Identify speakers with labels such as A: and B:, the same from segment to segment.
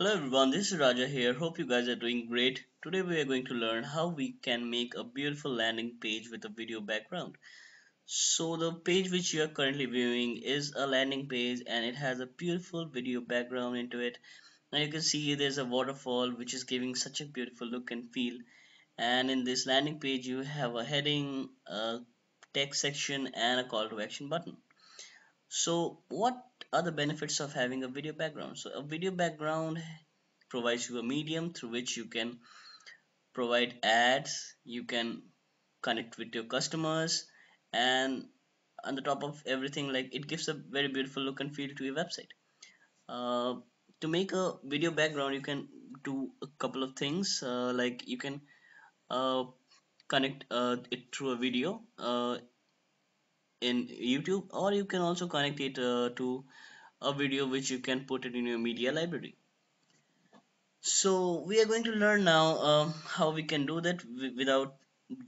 A: Hello everyone, this is Raja here. Hope you guys are doing great. Today we are going to learn how we can make a beautiful landing page with a video background. So the page which you are currently viewing is a landing page and it has a beautiful video background into it. And you can see there's a waterfall which is giving such a beautiful look and feel. And in this landing page you have a heading, a text section and a call to action button. So what are the benefits of having a video background? So a video background provides you a medium through which you can provide ads, you can connect with your customers and on the top of everything like it gives a very beautiful look and feel to your website. Uh, to make a video background you can do a couple of things uh, like you can uh, connect uh, it through a video uh, in YouTube or you can also connect it uh, to a video which you can put it in your media library. So we are going to learn now um, how we can do that without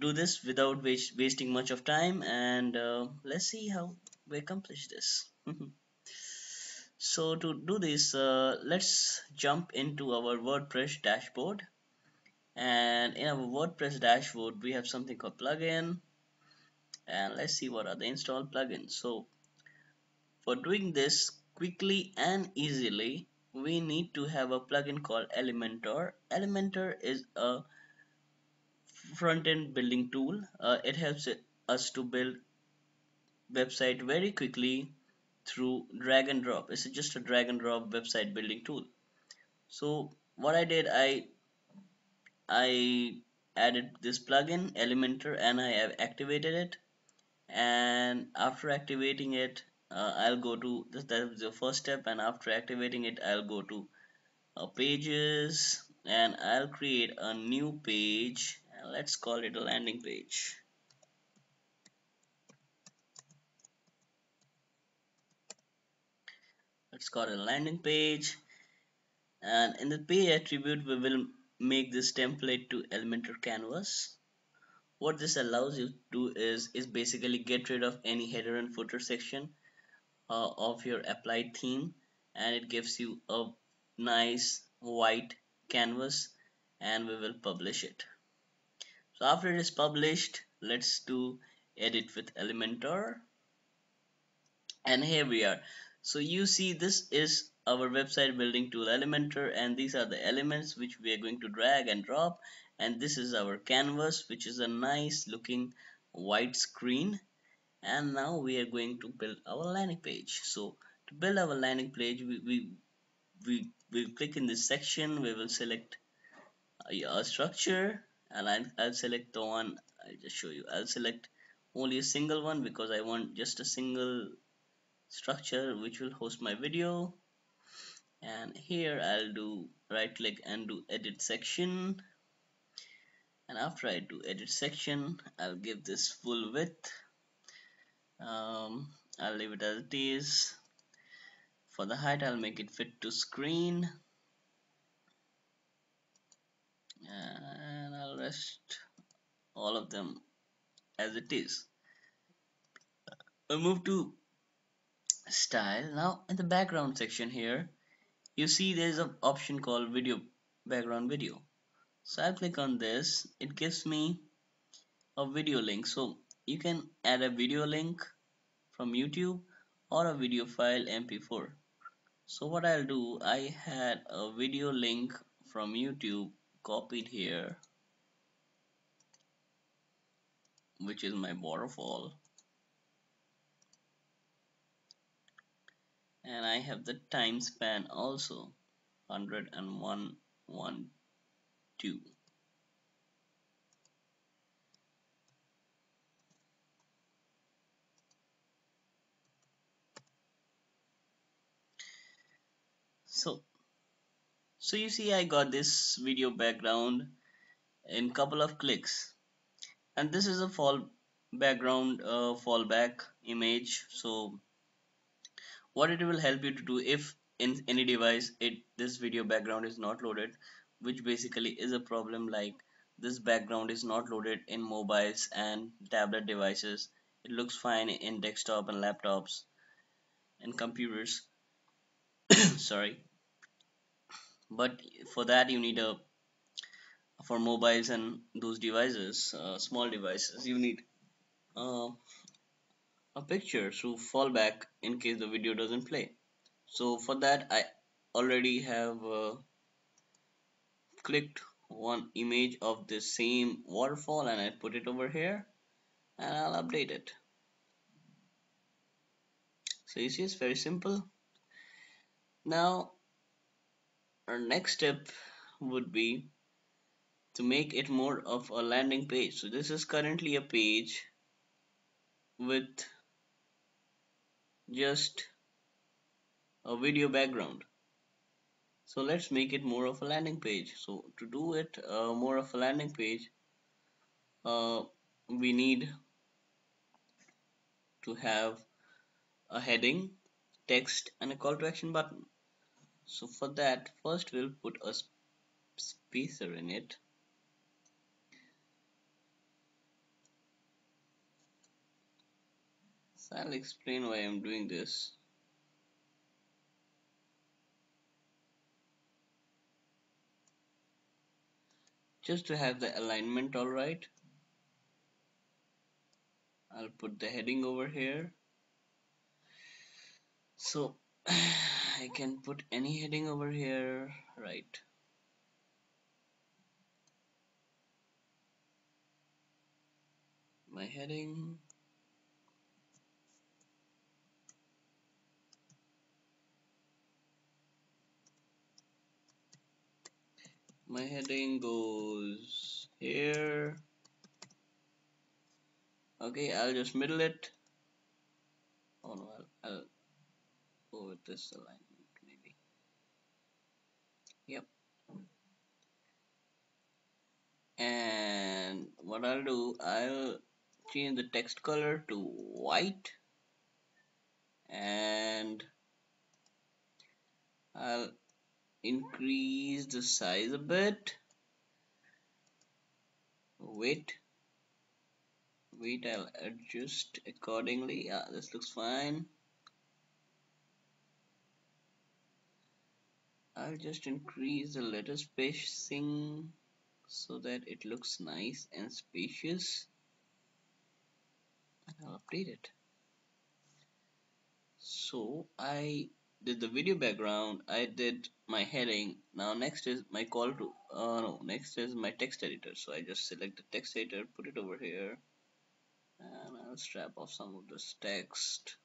A: do this without waste, wasting much of time and uh, let's see how we accomplish this. So to do this uh, let's jump into our WordPress dashboard. And in our WordPress dashboard we have something called plugin and let's see what are the installed plugins. So for doing this quickly and easily we need to have a plugin called Elementor. Elementor is a front-end building tool. Uh, it helps us to build website very quickly through drag and drop. It's just a drag and drop website building tool. So what I did I I added this plugin Elementor and I have activated it and after activating it uh, I'll go to this that is the first step and after activating it I'll go to uh, pages and I'll create a new page. And let's call it a landing page. Let's call it a landing page. And in the page attribute we will make this template to Elementor canvas what this allows you to do is is basically get rid of any header and footer section uh, of your applied theme and it gives you a nice white canvas and we will publish it. So after it is published let's do edit with Elementor. And here we are. So you see this is our website building tool Elementor and these are the elements which we are going to drag and drop and this is our canvas which is a nice looking white screen. And now we are going to build our landing page. So to build our landing page we we we will click in this section. We will select uh, a structure. And I'll, I'll select the one I'll just show you. I'll select only a single one because I want just a single structure which will host my video. And here I'll do right click and do edit section and after I do edit section I'll give this full width. Um, I'll leave it as it is. For the height I'll make it fit to screen. And I'll rest all of them as it is. I'll move to style. Now in the background section here you see there's an option called video background video so I'll click on this. It gives me a video link. So you can add a video link from YouTube or a video file mp4 so what I'll do I had a video link from YouTube copied here which is my waterfall. And I have the time span also 101 1 2 so so you see I got this video background in couple of clicks. And this is a fall background uh, fallback image. So what it will help you to do if in any device it this video background is not loaded which basically is a problem like this background is not loaded in mobiles and tablet devices. It looks fine in desktop and laptops and computers. Sorry. But for that you need a for mobiles and those devices uh, small devices you need uh, a picture to fall back in case the video doesn't play. So for that I already have uh, clicked one image of the same waterfall and I put it over here and I'll update it. So you see it's very simple. Now our next step would be to make it more of a landing page. So this is currently a page with just a video background so let's make it more of a landing page. So to do it uh, more of a landing page uh, we need to have a heading text and a call to action button. So for that first we'll put a spacer in it. So I'll explain why I'm doing this just to have the alignment all right? I'll put the heading over here. So I can put any heading over here right? My heading my heading goes here. Okay I'll just middle it. Oh no I'll, I'll go with this alignment maybe. Yep. And what I'll do I'll change the text color to white. And I'll increase the size a bit. Weight. Weight I'll adjust accordingly. Yeah this looks fine. I'll just increase the letter spacing so that it looks nice and spacious. And I'll update it. So I did the video background I did my heading. Now next is my call to uh, no next is my text editor. So I just select the text editor put it over here and I'll strap off some of this text.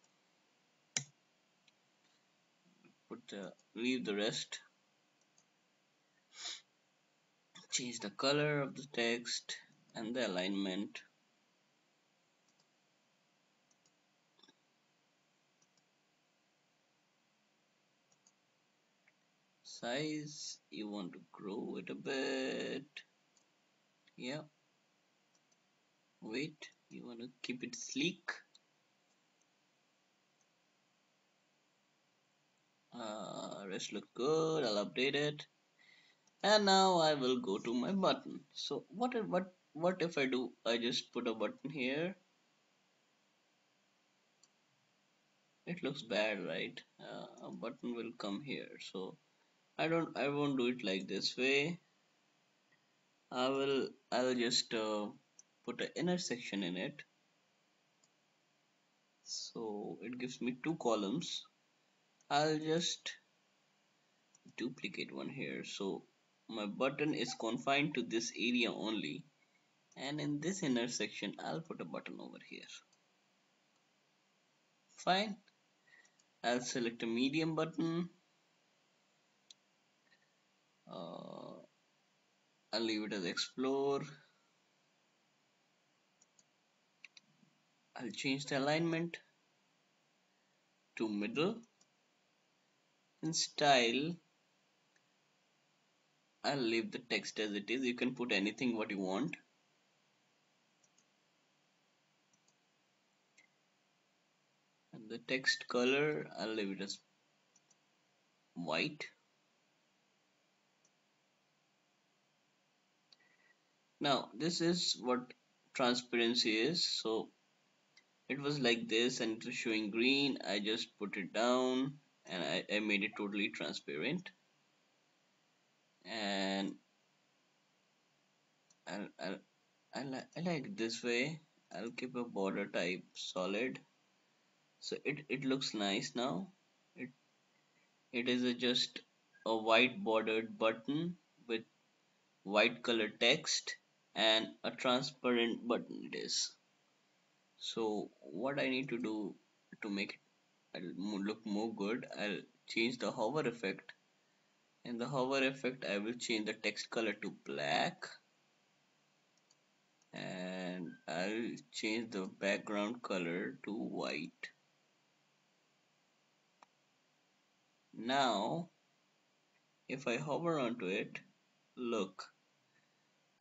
A: Put the leave the rest. Change the color of the text and the alignment size you want to grow it a bit. Yeah. Weight you want to keep it sleek? Uh, rest look good I'll update it. And now I will go to my button. So what if, what what if I do I just put a button here? It looks bad right? Uh, a button will come here so I don't I won't do it like this way. I will I'll just uh, put an inner section in it. So it gives me two columns. I'll just duplicate one here. So my button is confined to this area only. And in this inner section I'll put a button over here. Fine. I'll select a medium button uh, I'll leave it as explore. I'll change the alignment to middle. In style I'll leave the text as it is. You can put anything what you want. And the text color I'll leave it as white now this is what transparency is. So it was like this and it was showing green. I just put it down and I, I made it totally transparent. And I'll, I'll, I, li I like this way. I'll keep a border type solid. So it, it looks nice now. It it is a just a white bordered button with white color text and a transparent button it is. So what I need to do to make it look more good I'll change the hover effect. In the hover effect I will change the text color to black. And I'll change the background color to white. Now if I hover onto it look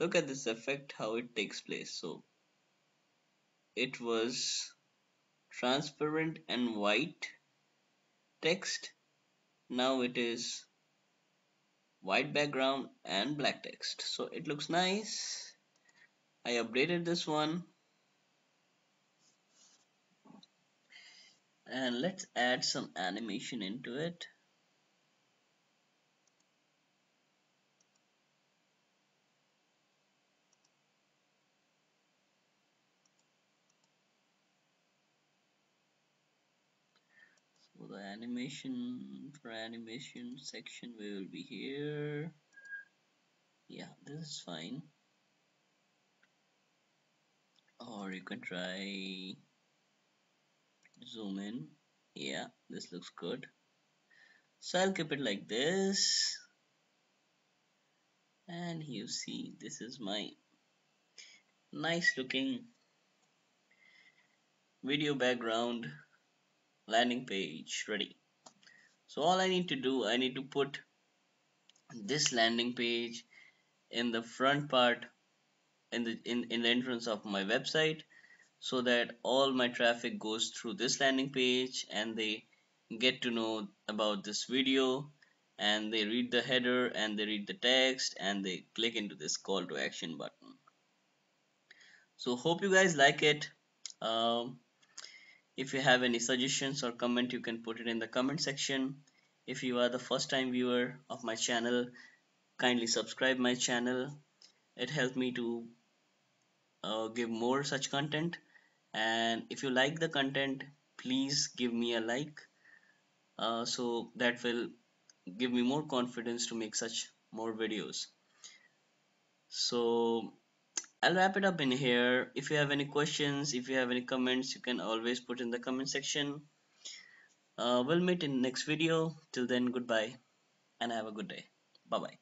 A: look at this effect how it takes place. So it was transparent and white text. Now it is white background and black text. So it looks nice. I updated this one. And let's add some animation into it so the animation for animation section we will be here. Yeah this is fine. Or you can try zoom in. Yeah this looks good. So I'll keep it like this. And you see this is my nice looking video background landing page ready. So all I need to do I need to put this landing page in the front part in the in, in the entrance of my website so that all my traffic goes through this landing page and they get to know about this video and they read the header and they read the text and they click into this call to action button. So hope you guys like it. Um, if you have any suggestions or comment you can put it in the comment section. If you are the first time viewer of my channel kindly subscribe my channel. It helps me to uh, give more such content. And if you like the content please give me a like. Uh, so that will give me more confidence to make such more videos. So I'll wrap it up in here. If you have any questions if you have any comments you can always put in the comment section. Uh, we'll meet in next video. Till then goodbye and have a good day. Bye bye